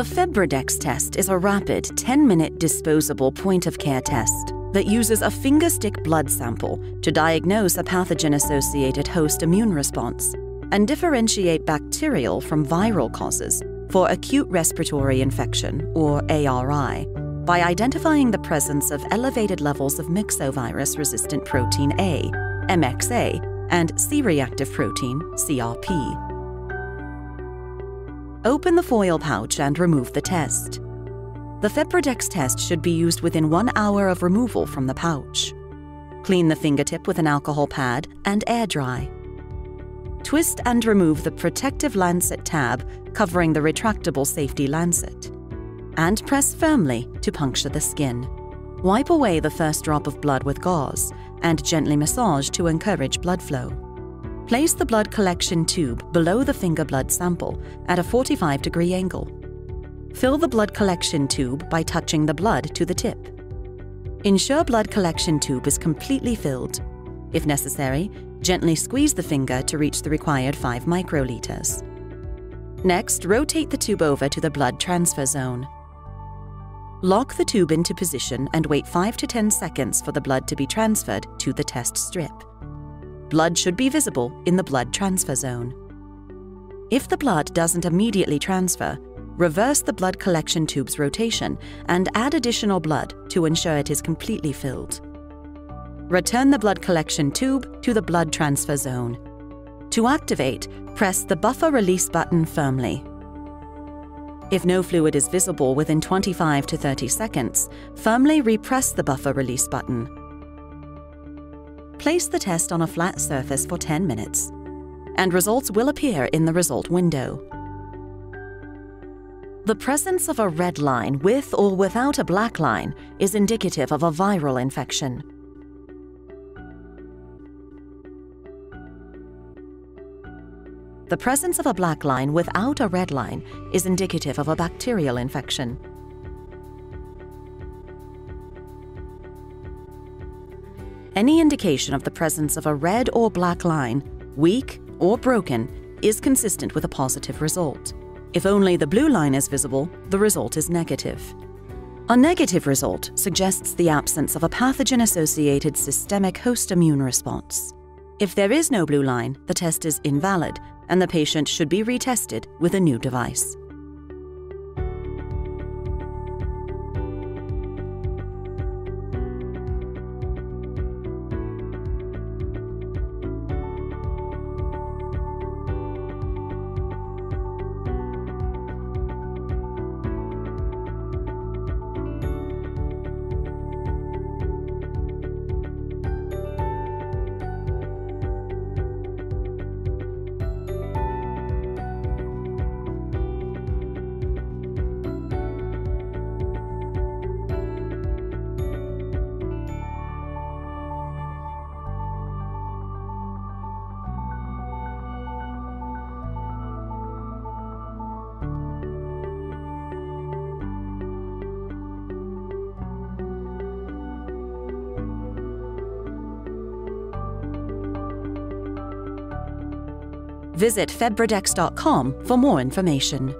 The FebriDx test is a rapid 10 minute disposable point of care test that uses a fingerstick blood sample to diagnose a pathogen associated host immune response and differentiate bacterial from viral causes for acute respiratory infection, or ARI, by identifying the presence of elevated levels of myxovirus resistant protein A, MXA, and C reactive protein, CRP. Open the foil pouch and remove the test. The FebriDx test should be used within one hour of removal from the pouch. Clean the fingertip with an alcohol pad and air dry. Twist and remove the protective lancet tab covering the retractable safety lancet. And press firmly to puncture the skin. Wipe away the first drop of blood with gauze and gently massage to encourage blood flow. Place the blood collection tube below the finger blood sample at a 45 degree angle. Fill the blood collection tube by touching the blood to the tip. Ensure blood collection tube is completely filled. If necessary, gently squeeze the finger to reach the required 5 microliters. Next, rotate the tube over to the blood transfer zone. Lock the tube into position and wait 5 to 10 seconds for the blood to be transferred to the test strip. Blood should be visible in the blood transfer zone. If the blood doesn't immediately transfer, reverse the blood collection tube's rotation and add additional blood to ensure it is completely filled. Return the blood collection tube to the blood transfer zone. To activate, press the buffer release button firmly. If no fluid is visible within 25 to 30 seconds, firmly repress the buffer release button. Place the test on a flat surface for 10 minutes, and results will appear in the result window. The presence of a red line with or without a black line is indicative of a viral infection. The presence of a black line without a red line is indicative of a bacterial infection. Any indication of the presence of a red or black line, weak or broken, is consistent with a positive result. If only the blue line is visible, the result is negative. A negative result suggests the absence of a pathogen associated systemic host immune response. If there is no blue line, the test is invalid and the patient should be retested with a new device. Visit febridx.com for more information.